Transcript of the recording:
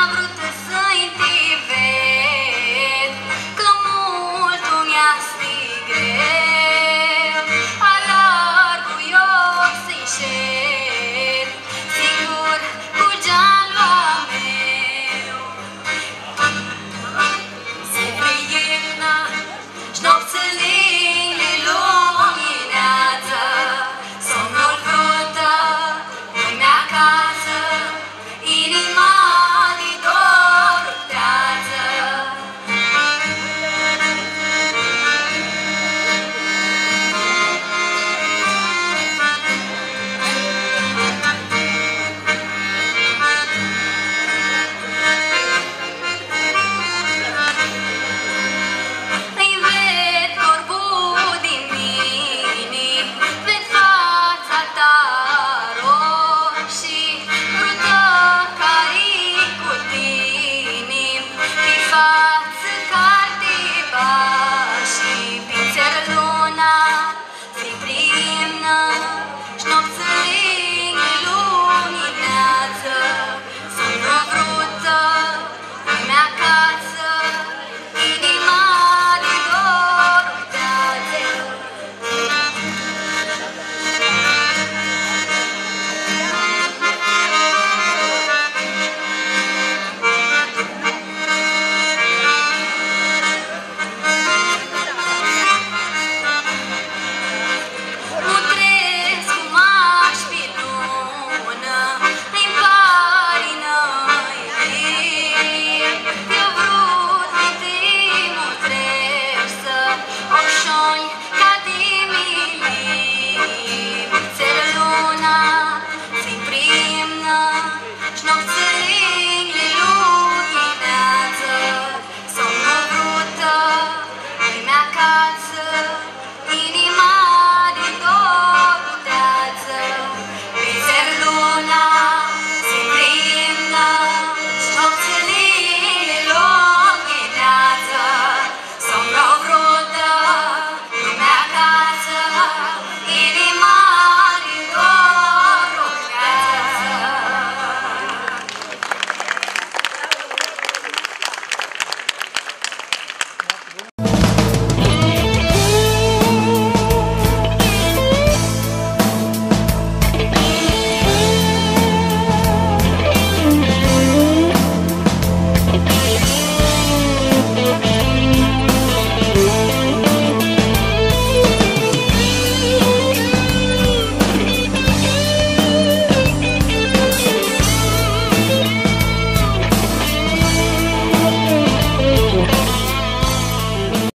доброту.